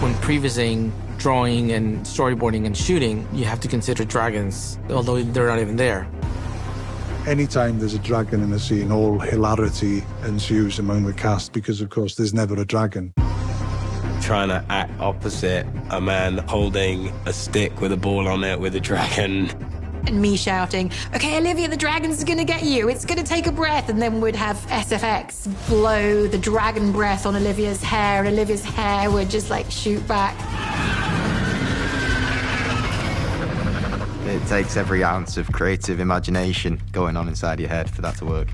When prevising, drawing, and storyboarding and shooting, you have to consider dragons, although they're not even there. Anytime there's a dragon in a scene, all hilarity ensues among the cast because, of course, there's never a dragon. Trying to act opposite a man holding a stick with a ball on it with a dragon. And me shouting, okay, Olivia, the dragon's gonna get you. It's gonna take a breath. And then we'd have SFX blow the dragon breath on Olivia's hair, and Olivia's hair would just like shoot back. It takes every ounce of creative imagination going on inside your head for that to work.